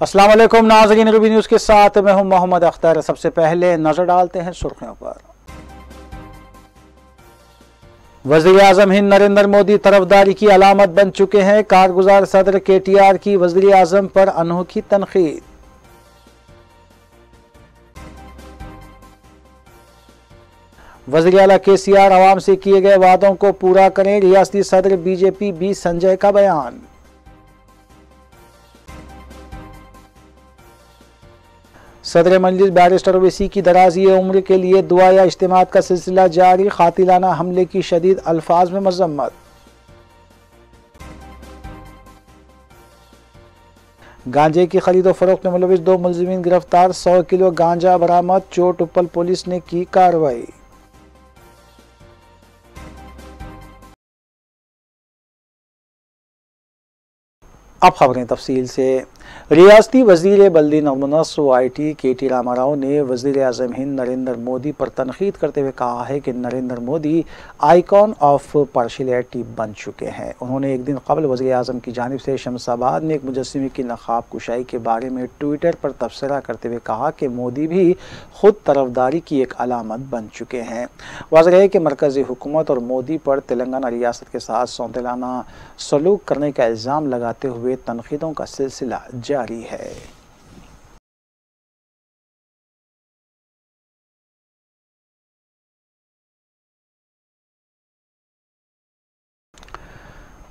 वालेकुम नाजरीन Ruby news के साथ मैं हूँ मोहम्मद अख्तर। सबसे पहले नज़र डालते हैं सुर्खियों पर। वज़ीर आज़म हिंद नरेंद्र मोदी तरफदारी की अलामत बन चुके हैं। कारगुजार सदर के टी आर की वज़ीर आज़म पर अनोखी तनखीद वजी अला के सी आर आवाम से किए गए वादों को पूरा करें। रियासती सदर बीजेपी बी संजय का बयान। सदर मंजिल बैरिस्टर ओवैसी की दराजी उम्र के लिए दुआ या इज्तम का सिलसिला जारी, खातिलाना हमले की शदीद अल्फाज में मजम्मत। गांजे की खरीद फरोख्त में मुलविस दो मुलजमीन गिरफ़्तार, सौ किलो गांजा बरामद, चोट उपल पुलिस ने की कार्रवाई। अब खबरें तफसील से। रियासती वज़ीर बल्दी नमनस I T K T Rama Rao ने वज़ीर अजम हिंद नरेंद्र मोदी पर तनखीद करते हुए कहा है कि Narendra Modi icon of partiality बन चुके हैं। उन्होंने एक दिन कबल वजी अजम की जानब से शमसाबाद में एक मुजस्मे की नकाब कुशाई के बारे में ट्विटर पर तबसरा करते हुए कहा कि मोदी भी खुद तरफदारी की एक अलामत बन चुके हैं। वाजह है कि मरकज़ी हुकूमत और मोदी पर तेलंगाना रियासत के साथ सौतेलाना सलूक करने का इल्ज़ाम लगाते हुए तनखीदों का सिलसिला जारी है।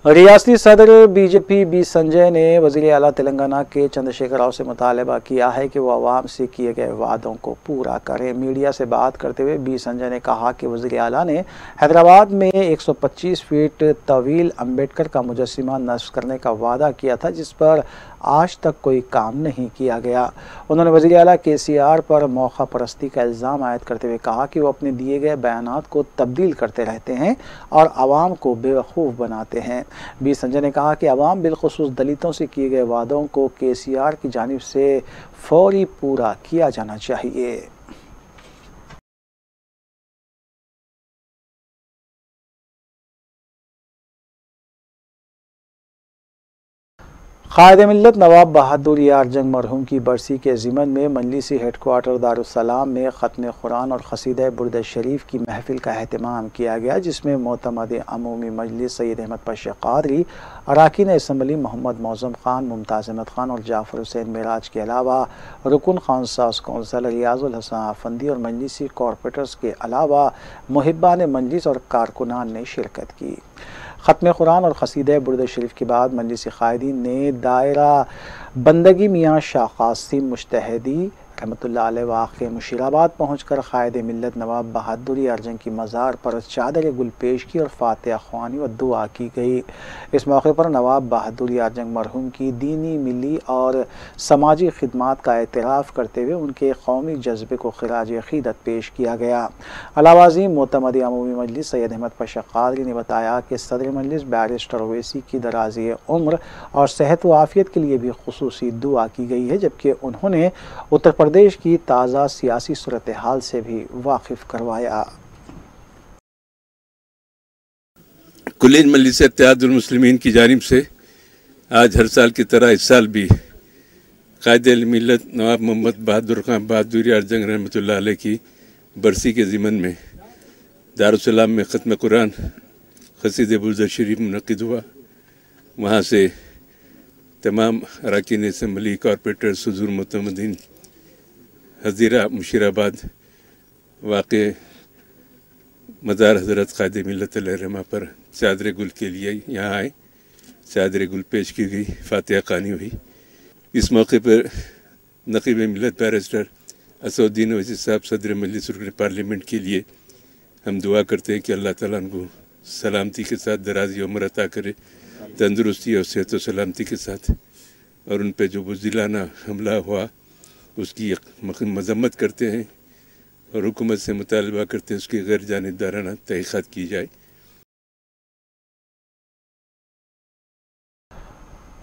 रियासती सदर बीजेपी बी संजय ने वज़ीर अला तेलंगाना के चंद्रशेखर राव से मुतालबा किया है कि वो आवाम से किए गए वादों को पूरा करें। मीडिया से बात करते हुए बी संजय ने कहा कि वज़ीर अला ने हैदराबाद में 125 फीट तवील अंबेडकर का मुजस्मा नष्ट करने का वादा किया था, जिस पर आज तक कोई काम नहीं किया गया। उन्होंने वजी अला के सी आर पर मौका परस्ती का इल्ज़ाम आयद करते हुए कहा कि वो अपने दिए गए बयान को तब्दील करते रहते हैं और आवाम को बेवकूफ़ बनाते हैं। बी संजय ने कहा कि अवाम बिलखसूस दलितों से किए गए वादों को के सी आर की जानब से फौरी पूरा किया जाना चाहिए। कायद मिलत नवाब बहादुर यार जंग मरहूम की बरसी के ज़िमन में मंजलिसी हेडकोार्टर दारुसलाम में ख़त्म कुरान और खसीद बुरद शरीफ की महफिल का अहतमाम किया गया, जिसमें मोतमद अमूमी मजलिस सैद अहमद पश कादरी, अरकान असम्बली मोहम्मद मौज़म ख़ान, मुमताज़ अहमद ख़ान और जाफ़र हुसैन मराज के अलावा, रुकन खान सास कौंसल रियाजुल हसन आफंदी और मजलिसी कॉरपोरेटर्स के अलावा मुहिबान मजलिस और कारकुनान ने शिरकत की। ख़त्म कुरान और खसीद बुरद शरीफ के बाद मंजिस क़ायदीन ने दायरा बंदगी मियाँ शाह कासिम मुश्तहदी रहमत वाक़ मुशीराबाद पहुँच कर क़ायद मिलत नवाब बहादुरी अर्जन की मज़ार पर चादर गुल पेश की और फ़ातह ख़वानी व दुआ की गई। इस मौके पर नवाब बहादुरी अर्जंग मरहूम की दीनी मिली और समाजी खदमात का एतराफ़ करते हुए उनके कौमी जज्बे को खराज अकीदत पेश किया गया। अलावाजी मोतमद अमूमी मजलिस सैद अहमद पशक़ादरी ने बताया कि सदर मजलिस बैरिस्टर ओवैसी की दराजी उम्र और सेहत व आफ़ियत के लिए भी खसूस दुआ की गई है, जबकि उन्होंने उत्तर प्रदेश प्रदेश की ताज़ा सियासी सूरत हाल से भी वाकिफ करवाया। कुलिन मलिस मुस्लिमीन की जानब से आज हर साल की तरह इस साल भी कायद मिलत नवाब मोहम्मद बहादुर खान बहादुर अर्जंग रहमत की बरसी के ज़िमन में दारुसलाम में ख़त्म कुरान खसीद बुरद शरीफ मनद हुआ। वहाँ से तमाम अरकान असम्बली कॉरपोरेटर सजूर मतमदीन हजीरा मुशीराबाद वाक़ मज़ार हज़रत ख़ाद मिलत रमा पर चादर गुल के लिए यहाँ आए चादर गुल पेश की गई फ़ातह खानी हुई इस मौके पर नकीब मिलत बैरिस्टर असउद्दीन वजी साहब सदर मजलिस पार्लियामेंट के लिए हम दुआ करते हैं कि अल्लाह ताला उनको सलामती के साथ दराजी उम्र अता करे तंदुरुस्ती और सेहत सलामती के साथ और उन पर जो बुजदिलाना हमला हुआ उसकी मजम्मत करते हैं और हुकूमत से मुतालबा करते हैं, उसकी गैर जानबदाराना तहक़ात की जाए।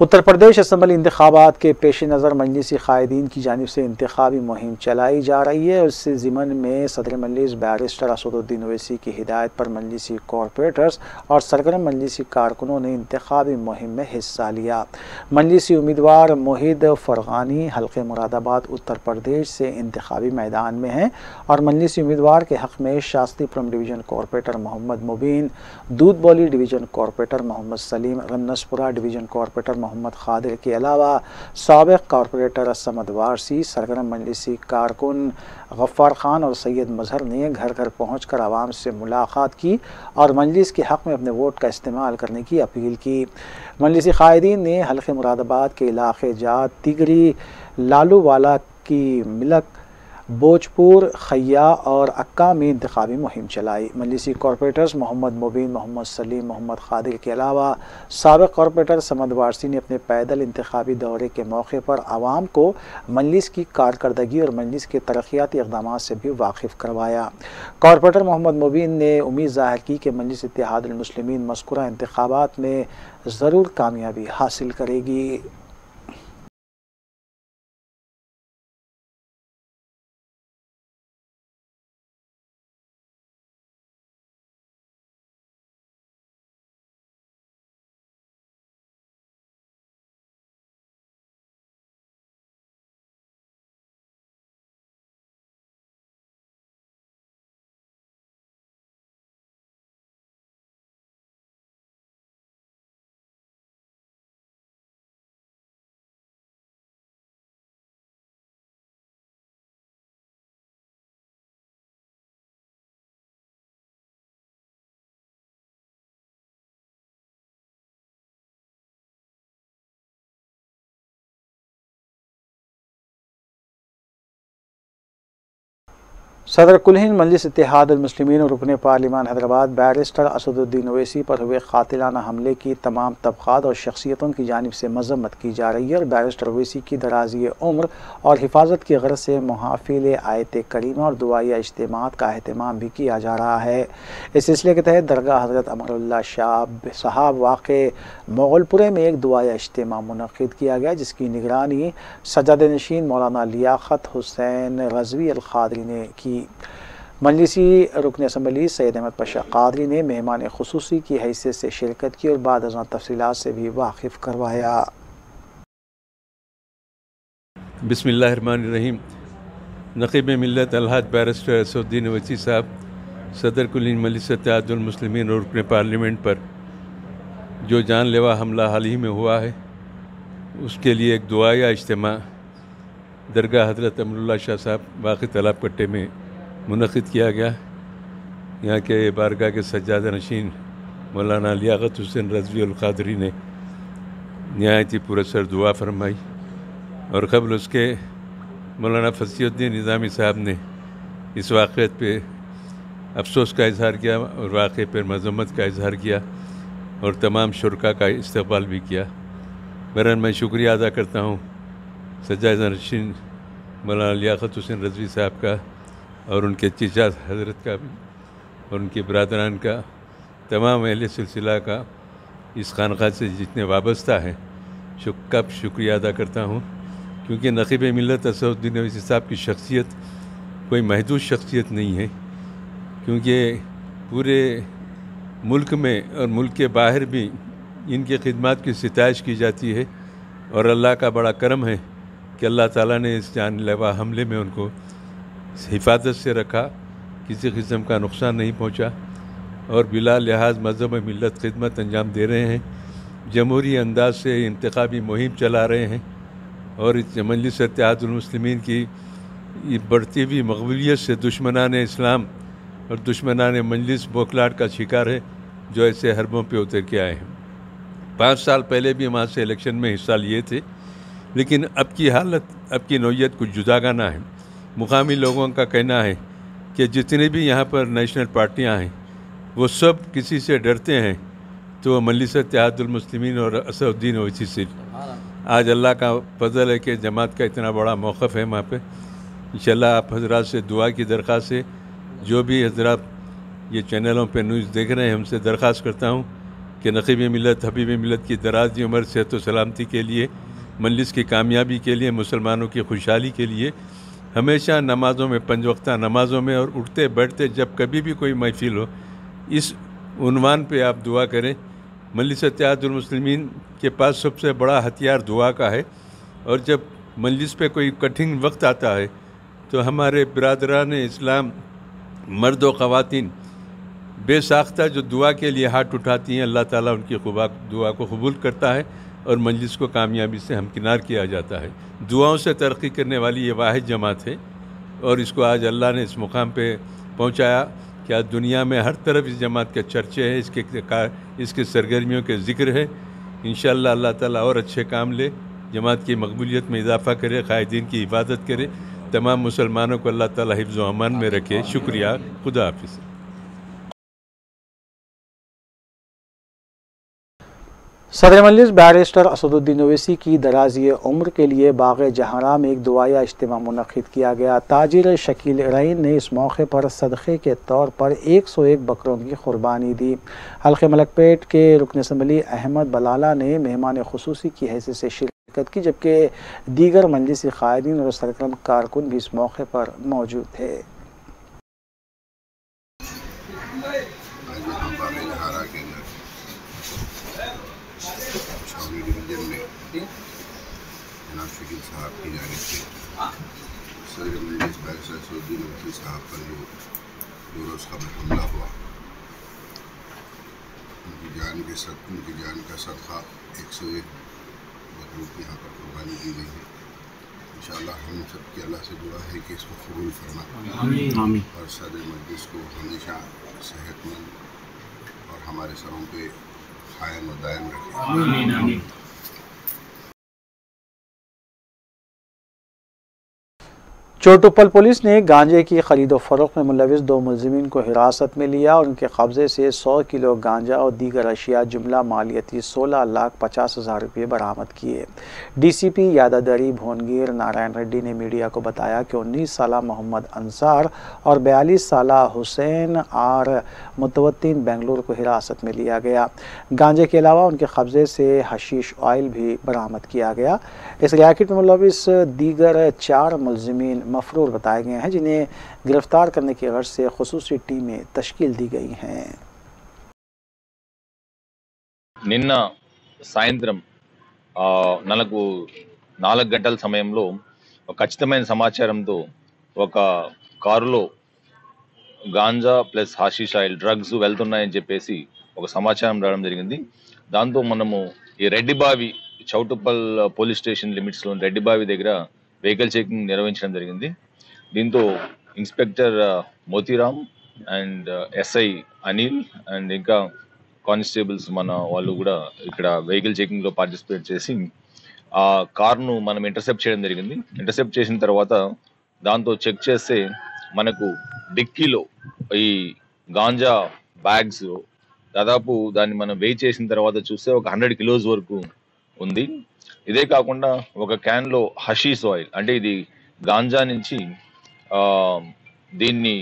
उत्तर प्रदेश असम्बली इंतबात के पेश नज़र मजलिसी कायदीन की जानब से इंतबी मुहिम चलाई जा रही है। उससे ज़िमन में सदर मजलिस बैरिस्टर असदुद्दीन ओवैसी की हिदायत पर मजलिसी कॉरपोरेटर्स और सरगर्म मजलिसी कारकुनों ने इंतबी मुहिम में हिस्सा लिया। मजलिसी उम्मीदवार मोहिद फ़रगानी हल्के मुरादाबाद, उत्तर प्रदेश से इंतबी मैदान में हैं और मजलिसी उम्मीदवार के हक़ में Shastripuram division corporator Mohammed Mubeen, Doodh Bowli division corporator Mohammed Saleem Ramnaspura division corporator Mohammed Khadir. के अलावा सबक कॉरपोरेटर असमद वारसी, सरगरम मजलिसी कारकुन गफ़ार ख़ान और सैयद मजहर ने घर घर पहुँच कर आवाम से मुलाकात की और मजलिस के हक़ में अपने वोट का इस्तेमाल करने की अपील की। मजलिसी कायदीन ने हल्के मुरादाबाद के इलाके जात तिगरी लालू वाला की मिलक भोजपुर, खैया और अक्का में इंतबी मुहिम चलाई। मजलिसी कॉरपोरेटर्स मोहम्मद मुबीन, मोहम्मद सलीम, मोहम्मद खादिर के अलावा सबक कॉरपोरेटर समद वारसी ने अपने पैदल इंतबी दौरे के मौके पर आवाम को मजलिस की कारकर्दगी और मजलिस के तरक्याती इकदाम से भी वाकिफ़ करवाया। कॉरपोरेटर मोहम्मद मुबीन ने उम्मीद ज़ाहिर की कि मजलिस इतिहादमसलिमिन मस्कुरा इंतबात में ज़रूर कामयाबी हासिल करेगी। सदर कुलहिन मजलिस इतिहादमसलिमिन और रुकन पार्लिमान हैदराबाद बैरिस्टर असदुद्दीन ओवैसी पर हुए कातिलाना हमले की तमाम तबक़ात और शख्सियतों की जानब से मजम्मत की जा रही है और बैरिस्टर ओवैसी की दराजी उम्र और हिफाजत की गरज से मुहाफिल आयत करीमा और दुआया इज्तम का अहतमाम भी किया जा रहा है। इस सिलसिले के तहत दरगाह हज़रत अमरुल्ला शाह साहब वाक़ मोगलपुरे में एक दुआया इज्तम मनद किया गया, जिसकी निगरानी सजाद नशीन मौलाना लियात हुसैन रजवी अलखादरी ने की की मजलिसी रुकन असम्बली सैद अहमद पशा कादरी ने मेहमान खसूसी की हैसियत से शिरकत की और बाद अजा तफसीत से भी वाकिफ़ करवाया। बसमीम नकीब मिलत अलहद बैरिस्टर असुद्दीन वसी साहब, सदर कुलिन मलिसतमसलिमिन और रुकन पार्लियामेंट पर जो जानलेवा हमला हाल ही में हुआ है, उसके लिए एक दुआया इज्तम। दरगाह हज़रत अमरुल्ला शाह साहब बाकी तालाब कट्टे में मनद किया गया। यहाँ के बारगाह के सज्जाद नशीन मौलाना लियात हुसैन रजवी अलकादरी ने नहायती पुरसर दुआ फरमाई और कबल उसके मौलाना फसीुद्दीन निज़ामी साहब ने इस वाक़ पे अफसोस का इजहार किया और वाक़ पर मजम्मत का इजहार किया और तमाम शुरा का इस्तबाल भी किया। बहरहाल मैं शुक्रिया अदा करता हूँ सज्जाद नशीन मौलाना लियात हुसैन रजवी साहब का और उनके चीचा हज़रत का भी और उनके बरदरान का, तमाम अहल सिलसिला का इस खानका से जितने वाबस्ता हैं शुक का शुक्रिया अदा करता हूँ। क्योंकि नकीब मिलत असउद्दीन अवैसी साहब की शख्सियत कोई महदूद शख्सियत नहीं है। क्योंकि पूरे मुल्क में और मुल्क के बाहर भी इनकी खिदमत की सितश की जाती है और अल्लाह का बड़ा करम है कि अल्लाह ताला ने इस जानलेवा हमले में उनको हिफाजत से रखा, किसी किस्म का नुकसान नहीं पहुँचा। और बिला लिहाज मज़हब मिलत खिदमत अंजाम दे रहे हैं। जमहूरी अंदाज से इंतबी मुहिम चला रहे हैं। और मजलिस इतिहादमसलिमिन की बढ़ती हुई मकबूलीत से दुश्मनान इस्लाम और दुश्मनान मजलिस बोखलाट का शिकार है, जो ऐसे हरबों पे उतर के आए हैं। पाँच साल पहले भी वहाँ से इलेक्शन में हिस्सा लिए थे, लेकिन अब की हालत, अब की नौीयत कुछ जुदागाना है। मुकामी लोगों का कहना है कि जितने भी यहाँ पर नेशनल पार्टियाँ हैं, वो सब किसी से डरते हैं। तो मलिस त्यादुलमसलिमिन और असउद्दीन ओवैसी से। आज अल्लाह का फजल है कि जमात का इतना बड़ा मौक़ है वहाँ पे। इंशाल्लाह आप हजरात से दुआ की दरख्वास्त है जो भी हजरात ये चैनलों पे न्यूज़ देख रहे हैं, हमसे दरख्वास्त करता हूँ कि नकीब मिलत हबीब मिलत की दराजी उम्र, सेहत सलामती के लिए मजलिस की कामयाबी के लिए, मुसलमानों की खुशहाली के लिए हमेशा नमाज़ों में पंज वक्ता नमाज़ों में और उठते, बैठते जब कभी भी कोई महफिल हो, इस उनवान पे आप दुआ करें। मजलिस मुस्लिमीन के पास सबसे बड़ा हथियार दुआ का है और जब मजलिस पे कोई कठिन वक्त आता है तो हमारे बरदरान इस्लाम मर्द व ख़वातीन बेसाख्ता जो दुआ के लिए हाथ उठाती हैं, अल्लाह ताला उनकी खुबा, दुआ को कबूल करता है। और मजलिस को कामयाबी से हमकिनार किया जाता है। दुआओं से तरक्की करने वाली ये वाद जमात है और इसको आज अल्लाह ने इस मुकाम पे पहुँचाया कि आज दुनिया में हर तरफ़ इस जमात के चर्चे हैं, इसके इसके सरगर्मियों के ज़िक्र है। इन अल्लाह ताला और अच्छे काम ले, जमात की मकबूलियत में इजाफ़ा करे, क़ायदीन की हिफाजत करे। तमाम मुसलमानों को अल्लाह ताला हिफ्ज़ अमान में रखे। शुक्रिया। खुदा हाफिज़। सदर मजलिस बैरिस्टर असदुद्दीन ओवैसी की दराजी उम्र के लिए बाग जहारा में एक दुआया इज्तम मनद किया गया। ताजिर शकील रईन ने इस मौके पर सदक़े के तौर पर एक सौ एक बकरों की कुर्बानी दी। हल्के मलकपेट के रुकन असम्बली अहमद बलाला ने मेहमान खसूसी की हैसियत से शिरकत की, जबकि दीगर मजलिसी कायदीन और सरगर्म कारकुन भी इस मौके पर मौजूद थे। शकील साहब की जानब से सदर मजलिस बैरिस्टर सऊद्दीन वकील साहब पर जो दो रोज़ कबल हमला हुआ उनकी जान के सद उनकी जान का सदका एक सौ एक बकरों की यहाँ पर कुर्बानी दी गई है इन हम सब की अल्लाह से दुआ है कि इसको कबूल फरमा और सदर मजलिस को हमेशा सेहतमंद और हमारे सरों पे I am a diamond. Choutuppal police ने गांजे की खरीद फरोख में मुलविस दो मुलजमीन को हिरासत में लिया और उनके कब्जे से 100 किलो गांजा और दीगर अशिया जुमला मालियती 16 लाख पचास हज़ार रुपये बरामद किए। डीसीपी यादादरी भुवनगिर नारायण रेड्डी ने मीडिया को बताया कि 19 साल मोहम्मद अंसार और बयालीस साल हुसैन आर मुतवतिन बेंगलुरु को हिरासत में लिया गया। गांजे के अलावा उनके कब्जे से हशीश ऑयल भी बरामद किया गया। इस रैकेट में मुलविस दीगर चार मुलजमीन मफरूर बताए गए हैं जिन्हें गिरफ्तार करने की गर्ज से खसूस टीमें तश्कील दी गई हैं నిన్న సాయంత్రం నలకు నాలుగు గంటల సమయంలో ఖచ్చితమైన సమాచారంతో ఒక కారులో ganja plus hashish oil drugs వెళ్తున్నాయని చెప్పేసి ఒక సమాచారం రావడం జరిగింది దాంతో మనము ఈ రెడ్డిబావి చౌటుప్పల్ పోలీస్ స్టేషన్ లిమిట్స్లో రెడ్డిబావి దగ్గర వెహికల్ చెకింగ్ నిర్వహించడం జరిగింది. దీంతో inspector Motiram and SI Anil and ఇంకా కానిస్టేబుల్స్ మన వాళ్ళు కూడా ఇక్కడ వెహికల్ చెకింగ్లో పార్టిసిపేట్ చేసి ఆ కార్ను మనం ఇంటర్సెప్ట్ చేయడం జరిగింది. ఇంటర్సెప్ట్ చేసిన తర్వాత దాంతో చెక్ చేస్తే మనకు డిక్కీలో ఈ గాంజా బ్యాగ్స్ దాదాపు దాన్ని మనం వెయిట్ చేసిన తర్వాత చూస్తే ఒక హండ్రెడ్ కిలోస్ వరకు ఉంది. ఇదే కాకుండా ఒక క్యాన్లో హషీస్ ఆయిల్ అంటే ఇది గాంజా నుంచి దీన్ని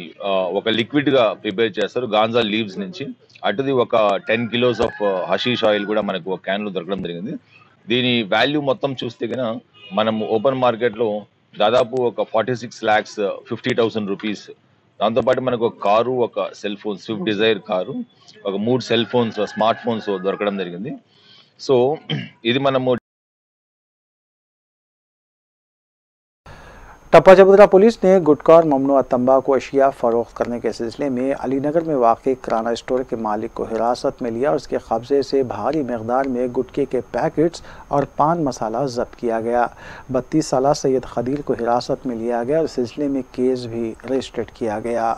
ఒక లిక్విడ్గా ప్రిపేర్ చేస్తారు గాంజా లీవ్స్ నుంచి. అటుది ఒక ten kilos of hashish oil కూడా మనకు ఒక క్యాన్లో దొరకడం జరిగింది. దీని వాల్యూ మొత్తం చూస్తే కనుక మనం ఓపెన్ మార్కెట్లో దాదాపు ఒక forty six lakhs fifty thousand rupees. దాంతోపాటు మనకు ఒక కారు ఒక cell phone swift dzire car ఒక మూడు సెల్ ఫోన్స్ స్మార్ట్ ఫోన్స్ దొరకడం జరిగింది. సో ఇది మనము टप्पा चबुद्रा पुलिस ने गुटखा ममनुआ तंबाकू अशिया फरोख्त करने के सिलसिले में अलीनगर में वाक़ किराना स्टोर के मालिक को हिरासत में लिया और उसके कब्जे से भारी मकदार में गुटके के पैकेट्स और पान मसाला जब्त किया गया। बत्तीस साल सैयद खदील को हिरासत में लिया गया और सिलसिले में केस भी रजिस्टर्ड किया गया।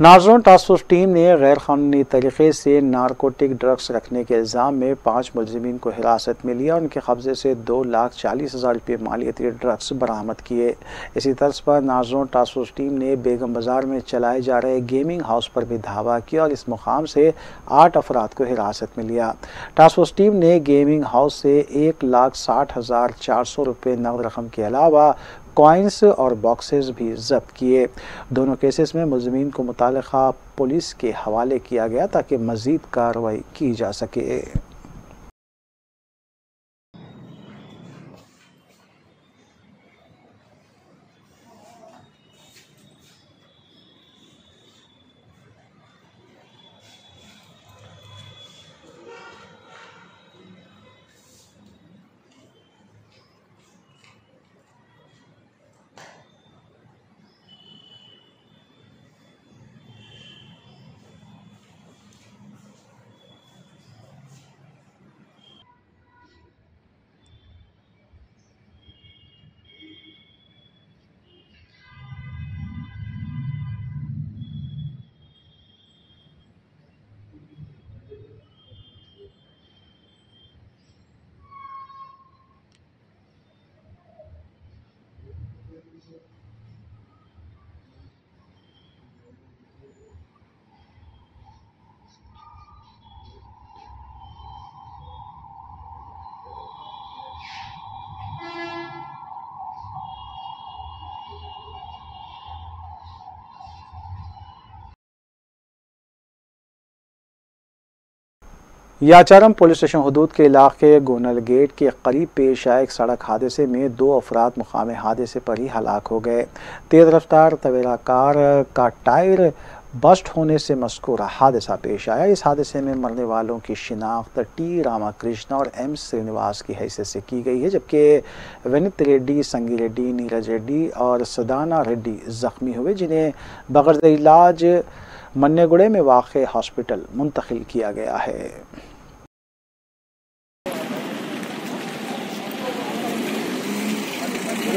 नाजरों टास्क फोर्स टीम ने गैर कानूनी तरीके से नारकोटिक ड्रग्स रखने के इल्ज़ाम में पाँच मुलजमीन को हिरासत में लिया और उनके कब्जे से दो लाख चालीस हज़ार रुपये मालियती ड्रग्स बरामद किए। इसी तर्ज पर नाजरों टास्क फोर्स टीम ने बेगम बाज़ार में चलाए जा रहे गेमिंग हाउस पर भी धावा किया और इस मुकाम से आठ अफराद को हिरासत में लिया। टास्क फोर्स टीम ने गेमिंग हाउस से एक लाख साठ हज़ार चार सौ रुपये नकद रकम के अलावा कॉइन्स और बॉक्सेस भी जब्त किए। दोनों केसेस में मुलजमीन को मुतल पुलिस के हवाले किया गया ताकि मज़ीद कार्रवाई की जा सके। याचारम पुलिस स्टेशन हदूद के इलाके गोनल गेट के करीब पेश आए एक सड़क हादसे में दो अफराद मुकाम हादसे पर ही हलाक हो गए। तेज़ रफ्तार तवेरा कार का टायर बस्ट होने से मस्कूरा हादसा पेश आया। इस हादसे में मरने वालों की शिनाख्त टी रामाकृष्ण और एम श्रीनिवास की हैसियत से की गई है, जबकि विनित रेड्डी, संगी रेड्डी, नीरज रेड्डी और सदाना रेड्डी ज़ख्मी हुए, जिन्हें बगैर इलाज मन्नेगुड़े में वाक़ हॉस्पिटल मुंतकिल किया गया है।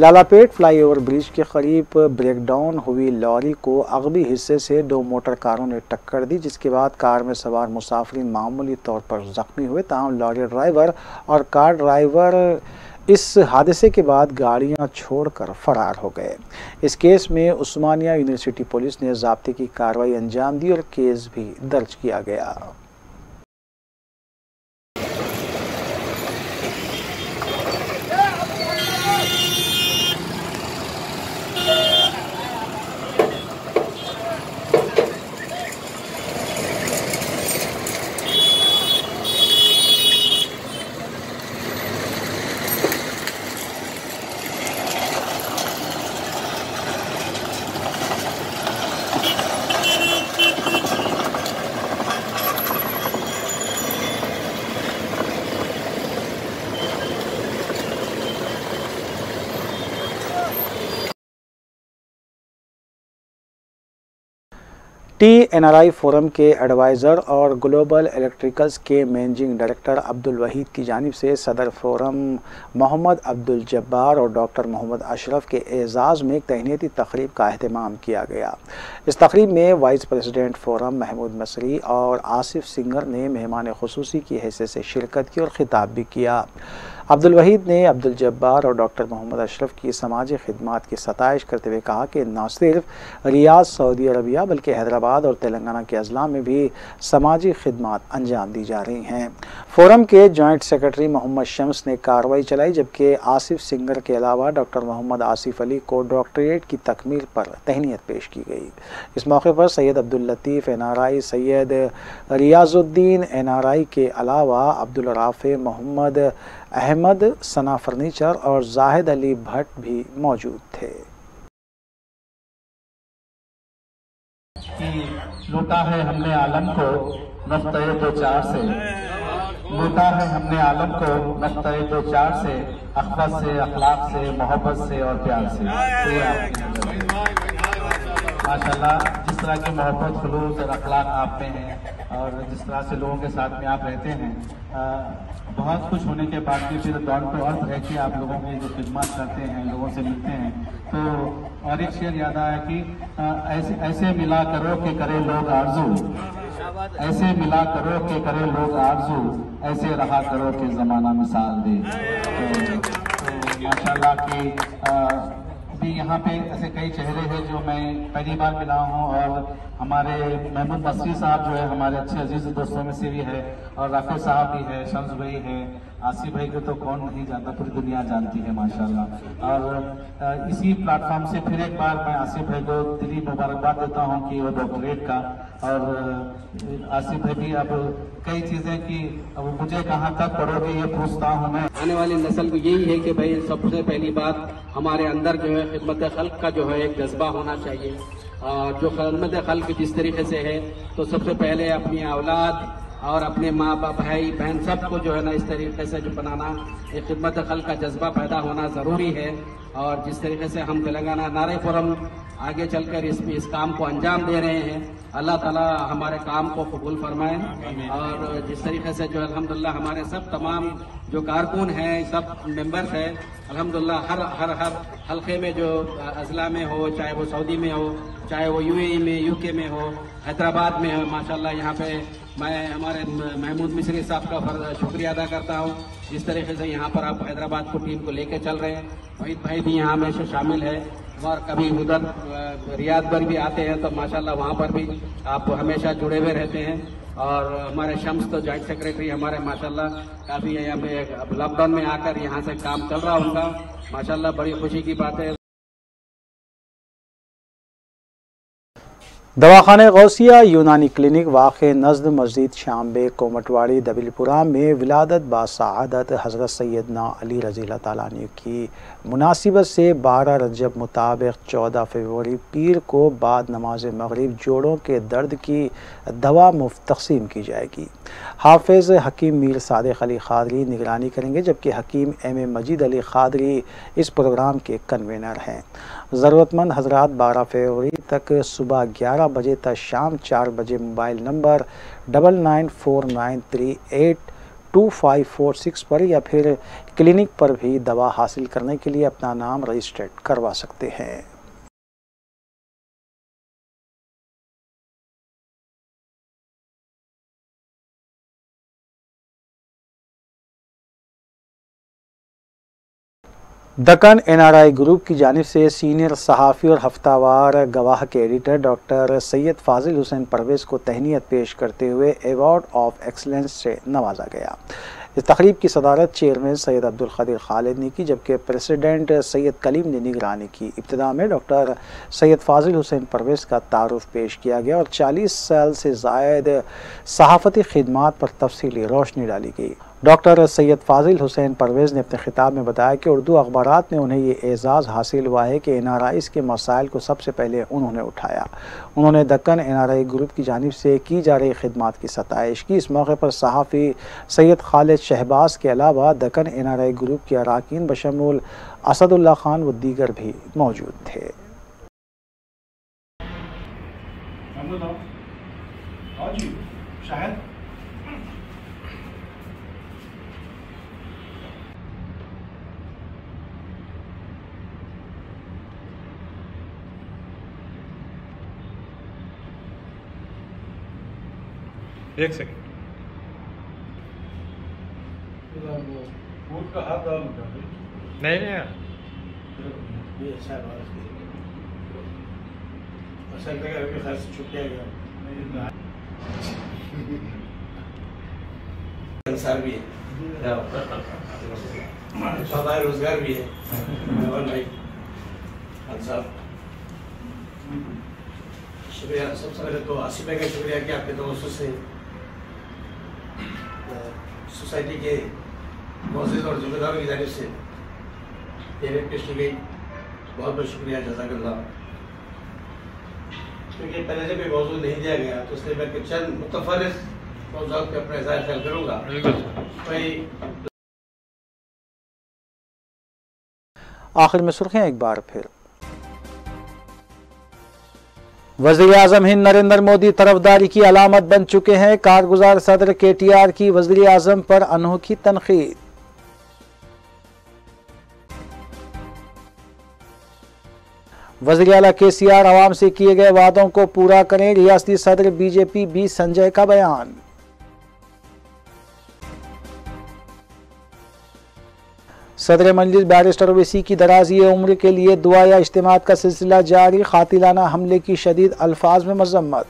लालापेट फ्लाईओवर ब्रिज के करीब ब्रेकडाउन हुई लॉरी को अगबी हिस्से से दो मोटर कारों ने टक्कर दी, जिसके बाद कार में सवार मुसाफिर मामूली तौर पर जख्मी हुए। ताहम लॉरी ड्राइवर और कार ड्राइवर इस हादसे के बाद गाड़ियाँ छोड़कर फरार हो गए। इस केस में उस्मानिया यूनिवर्सिटी पुलिस ने जब्ते की कार्रवाई अंजाम दी और केस भी दर्ज किया गया। टी एनआरआई फोरम के एडवाइज़र और ग्लोबल इलेक्ट्रिकल्स के मैनेजिंग डायरेक्टर अब्दुल वहीद की जानिब से सदर फोरम मोहम्मद अब्दुल जब्बार और डॉक्टर मोहम्मद अशरफ के एजाज़ में एक तहनीती तकरीब का अहतमाम किया गया। इस तकरीब में vice president forum Mahmood Masri और आसिफ सिंगर ने मेहमान खसूसी की हैसियत से शिरकत की और ख़िताब भी किया। अब्दुल वहीद ने अब्दुल जब्बार और डॉक्टर मोहम्मद अशरफ की समाजी खदमात की सतश करते हुए कहा कि न सिर्फ़ रियाज सऊदी अरबिया, बल्कि हैदराबाद और तेलंगाना के अजला में भी समाजी खदमात अंजाम दी जा रही हैं। फोरम के जॉइंट सेक्रेटरी मोहम्मद शम्स ने कार्रवाई चलाई, जबकि आसिफ सिंगर के अलावा डॉक्टर मोहम्मद आसिफ अली को डॉक्टरेट की तकमील पर तहनीत पेश की गई। इस मौके पर Syed Abdul Latif N R I Syed Riyazuddin N R I के अलावा अब्दुल राफ़े मोहम्मद अहमद, सना फर्नीचर और जाहिद अली भट्ट भी मौजूद थे। लूटा है हमने आलम को नफ्ते दो चार से। लूटा है हमने आलम को है दो चार से अखबत से, अखलाक से, मोहब्बत से और प्यार से तो ये आपकी नज़र है। माशाल्लाह जिस तरह की मोहब्बत खलूस और अखलाक आप में हैं और जिस तरह से लोगों के साथ में आप रहते हैं बहुत कुछ होने के बाद भी फिर दौड़ पे अर्थ है कि आप लोगों की जो खिदमत करते हैं लोगों से मिलते हैं। तो और एक शेर याद आया कि ऐसे ऐसे मिला करो कि करे लोग आरज़ू। ऐसे मिला करो कि करे लोग आरज़ू। ऐसे रहा करो कि जमाना मिसाल दे। तो, तो माशाल्लाह की अभी यहाँ पे ऐसे कई चेहरे हैं जो मैं पहली बार मिला हूँ और हमारे महमूद मस्ती साहब जो है, हमारे अच्छे अज़ीज़ दोस्तों में से भी है और राफे साहब भी है, शम्स भाई है आसिफ भाई को तो कौन नहीं जानता, पूरी दुनिया जानती है, माशाल्लाह। और इसी प्लेटफॉर्म से फिर एक बार मैं आसिफ भाई को दिली मुबारकबाद देता हूँ कि वो डॉक्टरेट का। और आसिफ भाई भी अब कई चीज़ें कि अब मुझे कहाँ तक पढ़ोगे, ये पूछता हूँ मैं। आने वाली नस्ल को यही है कि भाई सबसे पहली बात, हमारे अंदर जो है खिदमत खल्क का जो है एक जज्बा होना चाहिए। जो खिदमत खल्क जिस तरीके से है तो सबसे पहले अपनी औलाद और अपने माँ बाप भाई, बहन, सबको जो है ना इस तरीके से जो बनाना, एक खिदमत खल का जज्बा पैदा होना ज़रूरी है। और जिस तरीके से हम तेलंगाना नारेपुरम आगे चलकर इस इस काम को अंजाम दे रहे हैं अल्लाह ताला हमारे काम को कबूल फरमाए। और जिस तरीके से जो अल्हम्दुलिल्लाह हमारे सब तमाम जो कारकुन हैं सब मेंबर्स हैं अल्हम्दुलिल्लाह हर हर हर हलके में जो अजला में हो चाहे वो सऊदी में हो चाहे वो यूएई में यूके में हो हैदराबाद में हो माशाल्लाह यहाँ पे मैं हमारे महमूद मिश्री साहब का शुक्रिया अदा करता हूँ। जिस तरीके से यहाँ पर आप हैदराबाद को टीम को लेकर चल रहे हैं वहीद भाई भी यहाँ हमेशा शामिल है और कभी उधर रियाद पर भी आते हैं तो माशाल्लाह वहाँ पर भी आप हमेशा जुड़े हुए रहते हैं। और हमारे शम्स तो जॉइंट सेक्रेटरी हमारे माशाल्लाह काफ़ी यहाँ पे अब लॉकडाउन में आकर यहाँ से काम चल रहा होगा माशाल्लाह बड़ी खुशी की बात है। दवाखाने गौसिया यूनानी क्लिनिक वाक़ नजद मस्जिद शामबे कोमटवाड़ी दबिलपुरा में विलादत बासादत हज़रत सैदना अली रज़ी की मुनासिबत से 12 रजब मुताबिक 14 फरवरी पीर को बाद नमाज़ मगरब जोड़ों के दर्द की दवा मुफ़्त तकसीम की जाएगी। हाफिज़ हकीम मीर सादिक अली खादरी निगरानी करेंगे, जबकि हकीम एम ए मजीद अली खादरी इस प्रोग्राम के कन्वेनर हैं। ज़रूरतमंद हजरात 12 फरवरी तक सुबह 11 बजे तक शाम 4 बजे mobile number double nine four nine three eight two five four six पर या फिर क्लिनिक पर भी दवा हासिल करने के लिए अपना नाम रजिस्टर्ड करवा सकते हैं। दक्कन एनआरआई ग्रुप की जानब से सीनियर सहाफ़ी और हफ्तावार गवाह के एडिटर डॉक्टर सैयद फाजिल हुसैन परवेज़ को तहनीत पेश करते हुए एवॉर्ड ऑफ़ एक्सलेंस से नवाजा गया। इस तकरीब की सदारत चेयरमैन सैयद अब्दुल कदीर खालिद ने की, जबकि प्रेसिडेंट सैयद कलीम ने निगरानी की। इब्तदा में डॉक्टर सैयद फाजिल हुसैन परवेज़ का तारफ़ पेश किया गया और 40 साल से जायद सहाफ़ती खदमात पर तफसली रोशनी डाली गई। डॉक्टर सैयद फाजिल हुसैन परवेज़ ने अपने खिताब में बताया कि उर्दू अखबार में उन्हें ये एज़ाज़ हासिल हुआ है कि एन आर आईज़ के मसाइल को सबसे पहले उन्होंने उठाया। उन्होंने Deccan N R I group की जानब से की जा रही खदमात की सतश की। इस मौके पर सहाफ़ी सैयद खालिद शहबाज के अलावा Deccan N R I group के अरकान बशमूल असदुल्ला खान व दीगर भी मौजूद थे। शायद एक सेकंड का हाथ डाल नहीं नहीं ये अच्छा है छुट्टिया संसार भी है। सौदा रोज़गार भी है। और भाई साहब शुक्रिया सबसे पहले तो आसिफ भाई का शुक्रिया कि आपके दोस्तों से सोसाइटी के मौजूद और जिम्मेदारों की जानब से पेमेंट पेश की गई बहुत बहुत शुक्रिया जजाकल्ला क्योंकि पहले जब ये मौजूद नहीं दिया गया तो इसलिए मैं चंद मुतफरस तो उस वक्त अपना इजहार ख्याल करूँगा। भाई आखिर में सुर्खियाँ एक बार फिर। वज़ीर अजम हिंद नरेंद्र मोदी तरफदारी की अलामत बन चुके हैं। कारगुजार सदर के टी आर की वज़ीर अजम पर अनोखी तनखीद वज़ीर अला के सी आर आवाम से किए गए वादों को पूरा करें। रियासती सदर बीजेपी, बी संजय का बयान। सदर मजलिस बैरिस्टर ओवैसी की दराजी उम्र के लिए दुआ या इज्तम का सिलसिला जारी, खातिलाना हमले की शदीद अल्फाज में मजम्मत।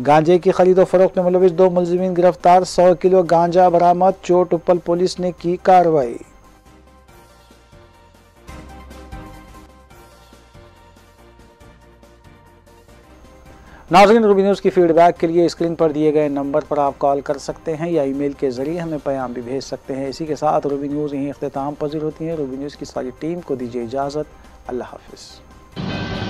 गांजे की खरीदो फरोख्त में मुलविस दो मुलजमीन गिरफ़्तार, सौ किलो गांजा बरामद, चोट उपल पुलिस ने की कार्रवाई। नाजरीन, रूबी न्यूज़ की फीडबैक के लिए स्क्रीन पर दिए गए नंबर पर आप कॉल कर सकते हैं या ईमेल के ज़रिए हमें पैगाम भी भेज सकते हैं। इसी के साथ रूबी न्यूज़ यहीं अख्ताम पजीर होती है। रूबी न्यूज़ की सारी टीम को दीजिए इजाज़त। अल्लाह हाफिज़।